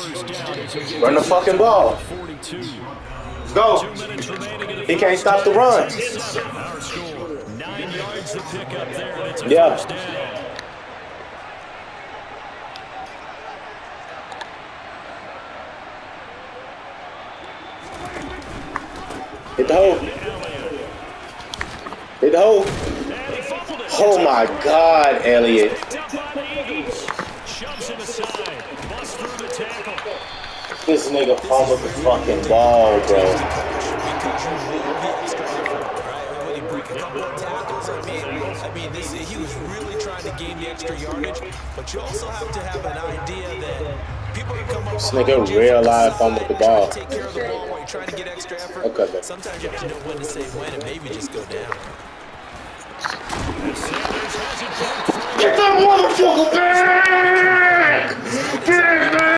Run the fucking ball. 42. Go. He can't stop the run. Yeah. Hit the hole. Hit the hole. Oh my God, Elliott. This nigga fumbled the fucking ball, bro. I mean, this he was really trying to gain the extra yardage, but you also have to have an idea that people can come up nigga real side, fumbled the ball. Take care of the ball while you're trying to get extra effort. Okay. Sometimes you have to know when to say when and maybe just go down. Get that motherfucker back!